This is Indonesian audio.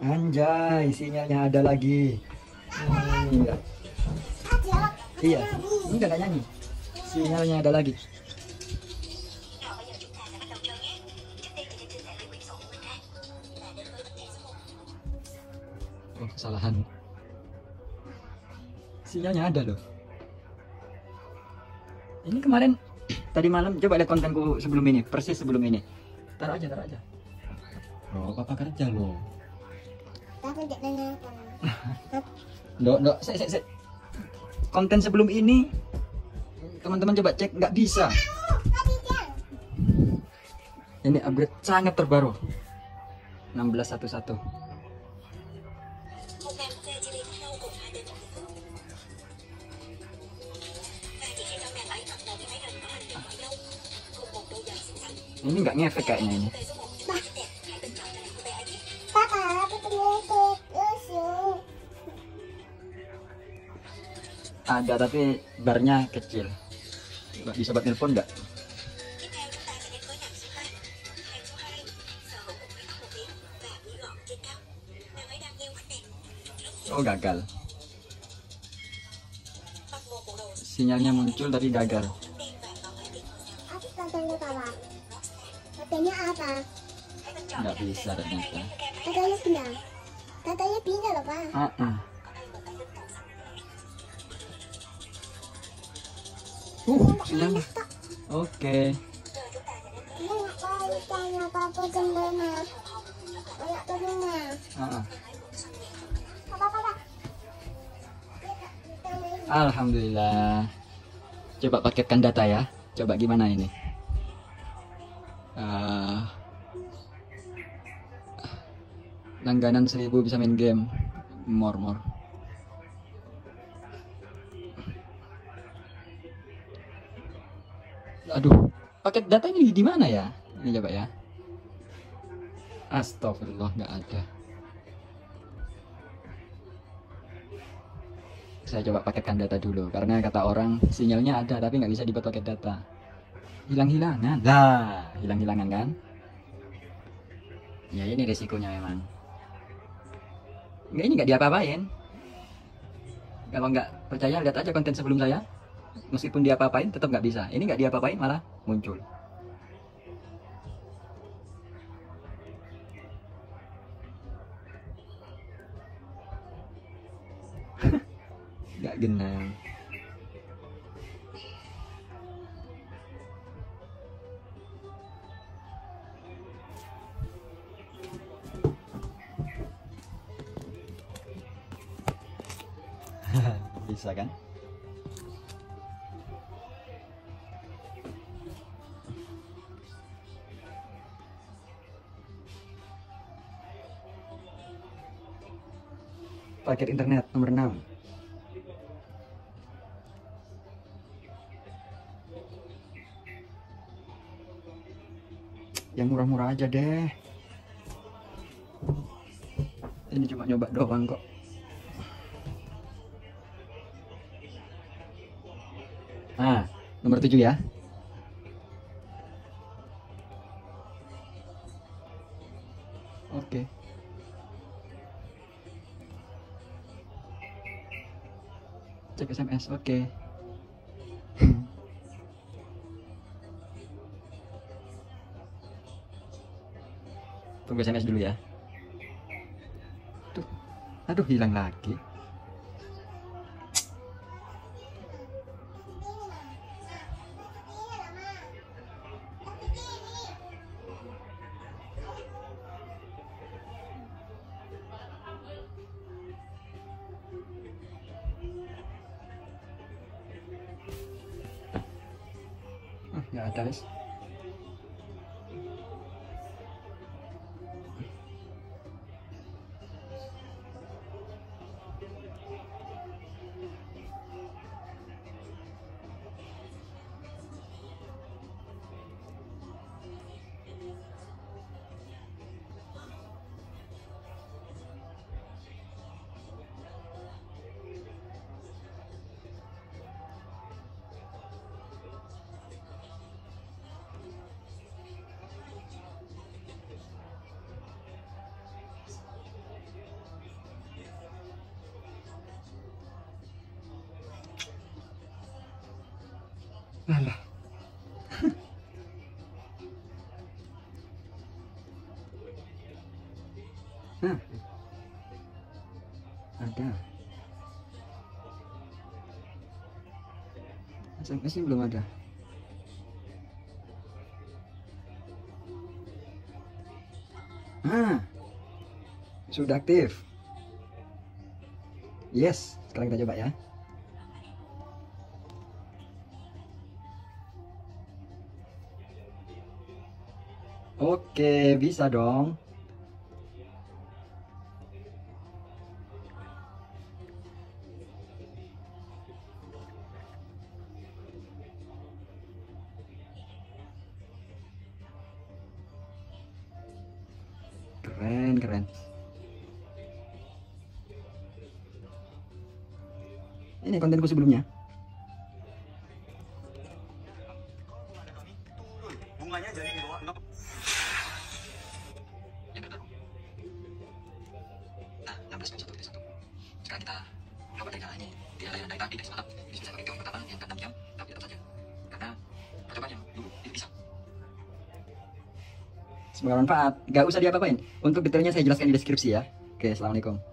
Anjay, sinyalnya ada lagi. Hmm. Iya, enggak enggak nyanyi. Sinyalnya ada lagi. Oh, kesalahan. Sinyalnya ada loh. Ini kemarin tadi malam coba lihat kontenku sebelum ini, persis sebelum ini. Taruh aja, taruh aja. Oh, papa kerja loh. Tapi tidak dengarkan. Dok, dok, se, se, se. Konten sebelum ini teman-teman coba cek nggak bisa. Ini upgrade sangat terbaru. 1611. Một ngàn phê chia ly cao Nàng ấy đang nheo mắt đẹp Rất Oh gagal. Sinyalnya muncul tapi gagal. katanya apa? Nggak bisa tên số 2 ternyata. Katanya pindah. Katanya pindah loh pak. Ah, ah. Uh, sinyalnya. Oke. Ah, ah. Alhamdulillah. Coba paketkan data ya. Coba gimana ini? Ah. langganan 1000 bisa main game. More more. Aduh, paket data ini di mana ya? Ini coba ya. Astagfirullah nggak ada. saya coba paketkan data dulu karena kata orang sinyalnya ada tapi nggak bisa dibuat paket data hilang-hilangan lah hilang-hilangan kan ya ini resikonya memang nggak ini nggak diapa-apain kalau nggak percaya lihat aja konten sebelum saya meskipun diapa-apain tetap nggak bisa. Ini nggak diapa-apain malah muncul. Nggak genang bisa kan paket internet nomor 6 yang murah-murah aja deh. Ini cuma nyoba doang kok. Nah nomor 7 ya cek SMS oke Tunggu SMS dulu ya. Tuh. Aduh, hilang lagi. Ah, nggak Alah. Hah. Ada. SMS sih belum ada. Ah. Sudah aktif. Yes, sekarang kita coba ya. Oke, bisa dong. Keren, keren. Ini kontenku sebelumnya. Bunganya jadi di bawah terbaru. Nah, 16 satu satu. Sekarang kita coba dari caranya. Tidak layanan dari tadi dari semalam. Ini sudah pakai jam pertama yang ke 6 jam, tapi tetap saja. Karena percobaan yang dulu ini bisa. Semoga bermanfaat. Gak usah diapa-apain. Untuk detailnya saya jelaskan di deskripsi ya. Oke, assalamualaikum.